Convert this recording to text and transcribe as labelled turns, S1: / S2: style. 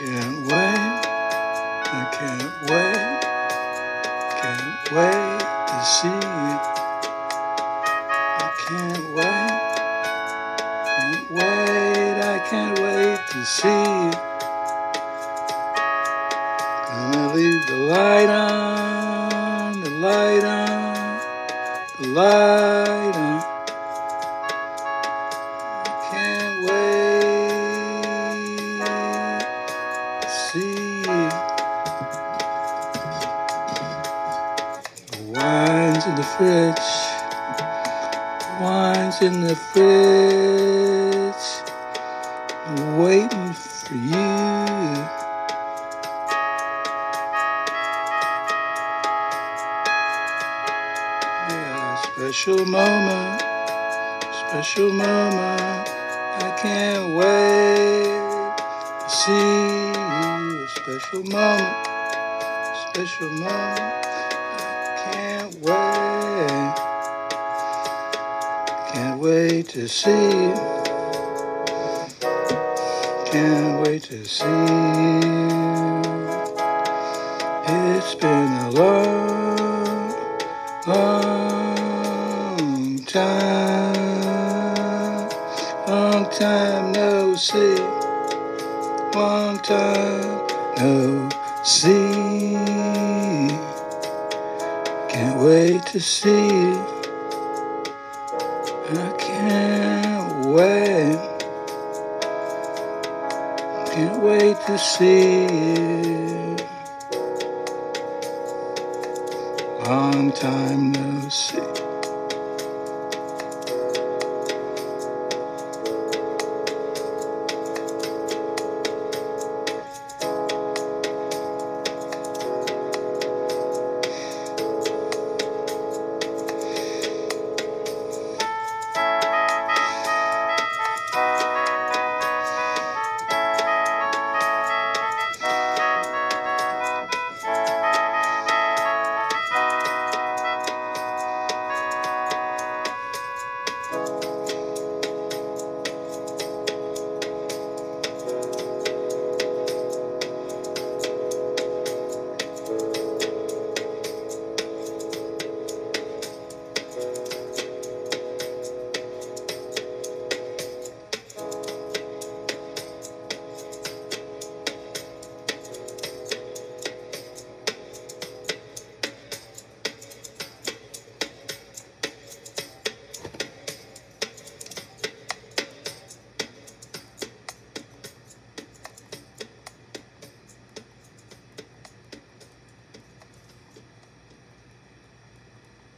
S1: Can't wait, I can't wait, can't wait to see it. I can't wait, can't wait, I can't wait to see it. Gonna leave the light on. Wine's in the fridge. Wine's in the fridge. Waiting for you. Special moment. Special moment. I can't wait to see you. A special moment. Special moment. Can't wait. Can't wait to see. Can't wait to see. It's been a long, long time. Long time no see. Long time no see. Can't wait to see you. I can't wait. Can't wait to see you. Long time no see.